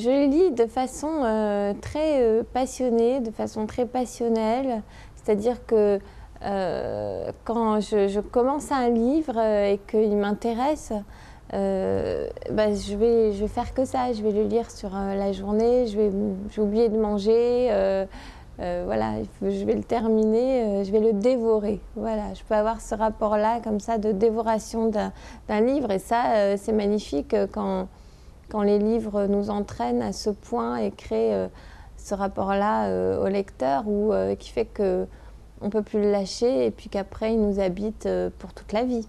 Je lis de façon euh, très euh, passionnée, de façon très passionnelle. C'est-à-dire que euh, quand je, commence un livre et qu'il m'intéresse, bah, je, vais, je vais faire que ça. Je vais le lire sur la journée, je vais, oublier de manger. voilà, je vais le terminer, je vais le dévorer. Voilà, je peux avoir ce rapport-là comme ça de dévoration d'un livre et ça, c'est magnifique quand quand les livres nous entraînent à ce point et créent euh, ce rapport-là euh, au lecteur ou euh, qui fait que on peut plus le lâcher et puis qu'après il nous habite pour toute la vie.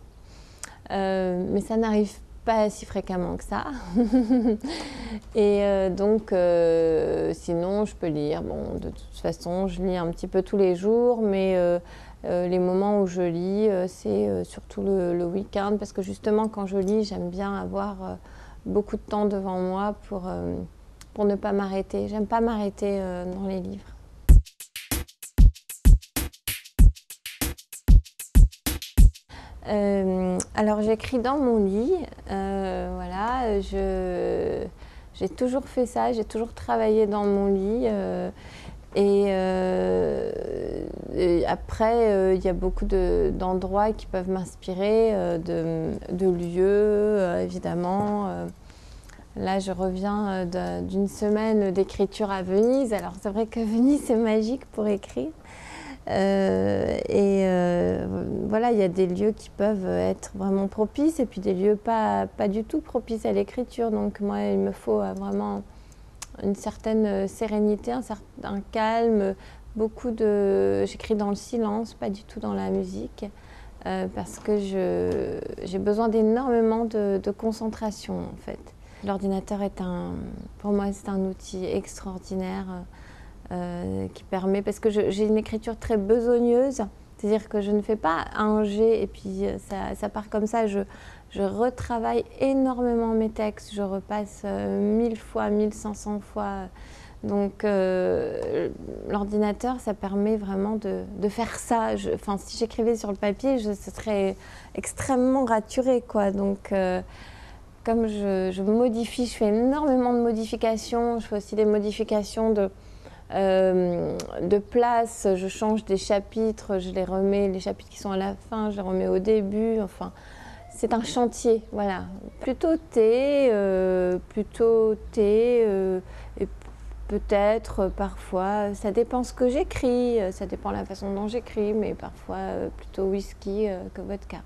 mais ça n'arrive pas si fréquemment que ça. et donc, sinon, je peux lire. Bon, de toute façon, je lis un petit peu tous les jours, mais les moments où je lis, c'est surtout le, le week-end, parce que justement, quand je lis, j'aime bien avoir beaucoup de temps devant moi pour, euh, pour ne pas m'arrêter. J'aime pas m'arrêter euh, dans les livres. Euh, alors j'écris dans mon lit, voilà, j'ai toujours fait ça, j'ai toujours travaillé dans mon lit. Et, après, il y a beaucoup d'endroits qui peuvent m'inspirer, de, de, lieux, évidemment. Là, je reviens d'une semaine d'écriture à Venise. Alors, c'est vrai que Venise, c'est magique pour écrire. Euh, et euh, voilà, il y a des lieux qui peuvent être vraiment propices et puis des lieux pas, pas du tout propices à l'écriture. Donc, moi, il me faut vraiment une certaine sérénité, un certain calme, beaucoup de. J'écris dans le silence, pas du tout dans la musique. Euh, parce que j'ai besoin d'énormément de, concentration en fait. L'ordinateur est un, pour moi, c'est un outil extraordinaire euh, qui permet, parce que j'ai une écriture très besogneuse, c'est-à-dire que je ne fais pas un G et puis euh, ça, ça part comme ça. Je, je, retravaille énormément mes textes, je repasse euh, mille fois, 1500 fois. Donc l'ordinateur, ça permet vraiment de, faire ça. si j'écrivais sur le papier, je serais extrêmement raturée, quoi. Donc comme je, modifie, je fais énormément de modifications, je fais aussi des modifications de, euh, place, je change des chapitres, je les remets, les chapitres qui sont à la fin, je les remets au début, enfin, c'est un chantier, voilà. Plutôt T, euh, plutôt T, euh, et peut-être parfois, ça dépend ce que j'écris, ça dépend la façon dont j'écris, mais parfois plutôt whisky que vodka.